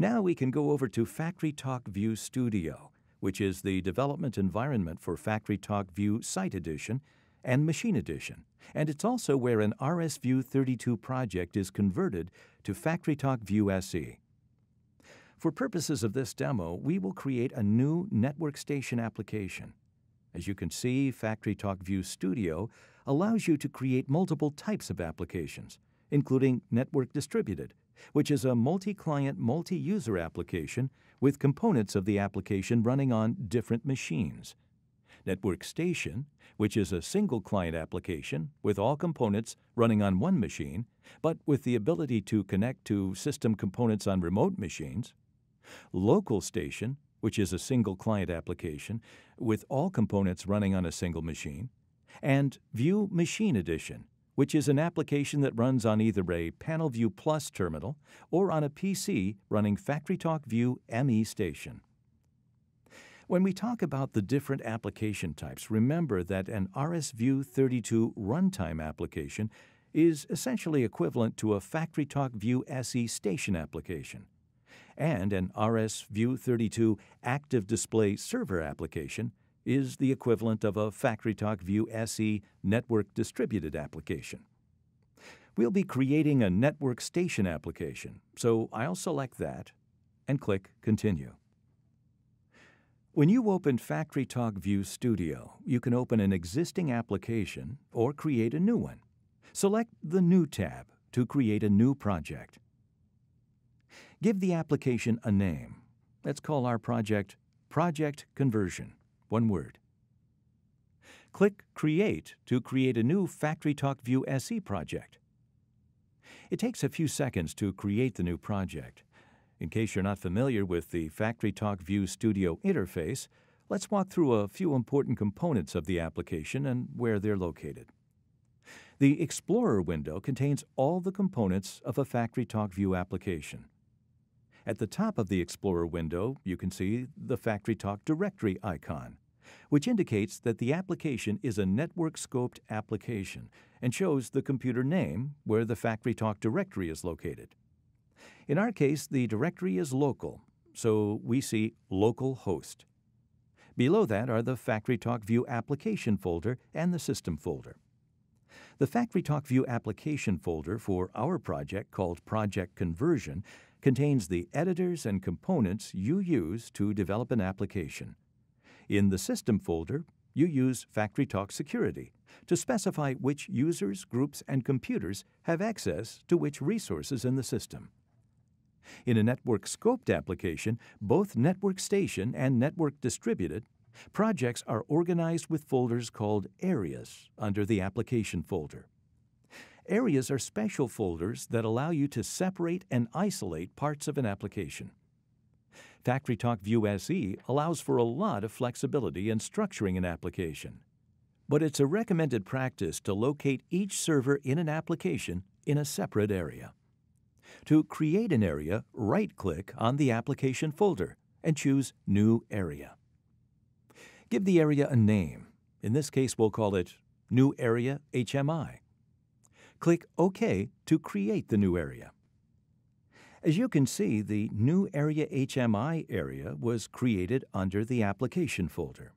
Now we can go over to FactoryTalk View Studio, which is the development environment for FactoryTalk View Site Edition and Machine Edition, and it's also where an RSView 32 project is converted to FactoryTalk View SE. For purposes of this demo, we will create a new network station application. As you can see, FactoryTalk View Studio allows you to create multiple types of applications, including Network Distributed, which is a multi-client, multi-user application with components of the application running on different machines. Network Station, which is a single client application with all components running on one machine, but with the ability to connect to system components on remote machines. Local Station, which is a single client application with all components running on a single machine. And View Machine Edition, which is an application that runs on either a PanelView Plus terminal or on a PC running FactoryTalk View ME Station. When we talk about the different application types, remember that an RSView 32 runtime application is essentially equivalent to a FactoryTalk View SE station application. And an RSView 32 active display server application is the equivalent of a FactoryTalk View SE network distributed application. We'll be creating a network station application, so I'll select that and click Continue. When you open FactoryTalk View Studio, you can open an existing application or create a new one. Select the New tab to create a new project. Give the application a name. Let's call our project Project Conversion, one word. Click Create to create a new FactoryTalk View SE project. It takes a few seconds to create the new project. In case you're not familiar with the FactoryTalk View Studio interface, let's walk through a few important components of the application and where they're located. The Explorer window contains all the components of a FactoryTalk View application. At the top of the Explorer window, you can see the FactoryTalk directory icon, which indicates that the application is a network-scoped application and shows the computer name where the FactoryTalk directory is located. In our case, the directory is local, so we see local host. Below that are the FactoryTalk View application folder and the system folder. The FactoryTalk View application folder for our project called Project Conversion contains the editors and components you use to develop an application. In the System folder, you use FactoryTalk Security to specify which users, groups, and computers have access to which resources in the system. In a network scoped application, both Network Station and Network Distributed, projects are organized with folders called areas under the application folder. Areas are special folders that allow you to separate and isolate parts of an application. FactoryTalk View SE allows for a lot of flexibility in structuring an application. But it's a recommended practice to locate each server in an application in a separate area. To create an area, right-click on the application folder and choose New Area. Give the area a name. In this case, we'll call it New Area HMI. Click OK to create the new area. As you can see, the New Area HMI area was created under the Application folder.